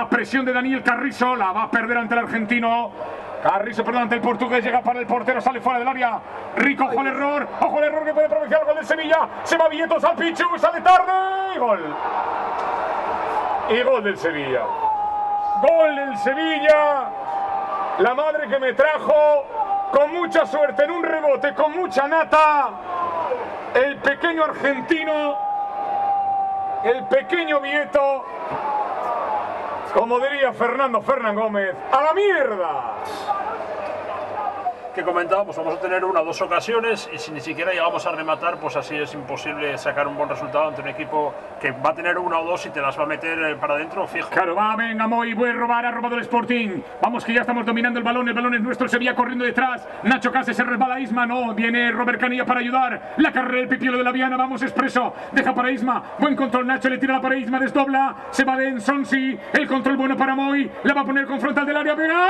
La presión de Daniel Carrizo la va a perder ante el argentino. Carrizo, perdón, ante el portugués, llega para el portero, sale fuera del área. Rico, ojo al error, ojo al error que puede aprovechar el gol de Sevilla. Se va Vietos al Pichu, sale tarde y gol. Y gol del Sevilla. Gol del Sevilla. La madre que me trajo con mucha suerte en un rebote, con mucha nata. El pequeño argentino, el pequeño Vieto, como diría Fernando Fernán Gómez, a la mierda que comentábamos, vamos a tener una o dos ocasiones y si ni siquiera llegamos a rematar, pues así es imposible sacar un buen resultado ante un equipo que va a tener una o dos y te las va a meter eh, para adentro fijo. Claro, va, venga, Moy, voy a robar, ha robado el Sporting. Vamos que ya estamos dominando el balón, el balón es nuestro, Sevilla corriendo detrás. Nacho Case se resbala Isma, no, viene Robert Canilla para ayudar. La carrera del pipiolo de la Viana, vamos expreso, deja para Isma, buen control, Nacho le tira la para Isma, desdobla, se va de Sonsi, el control bueno para Moy, la va a poner con frontal del área, venga,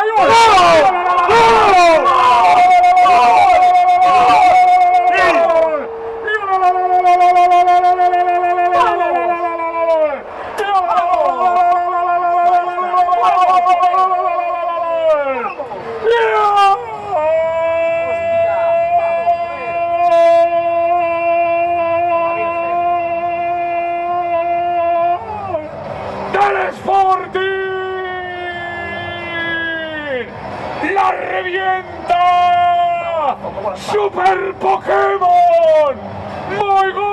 ¡La revienta! ¡Super Pokémon! ¡Muy!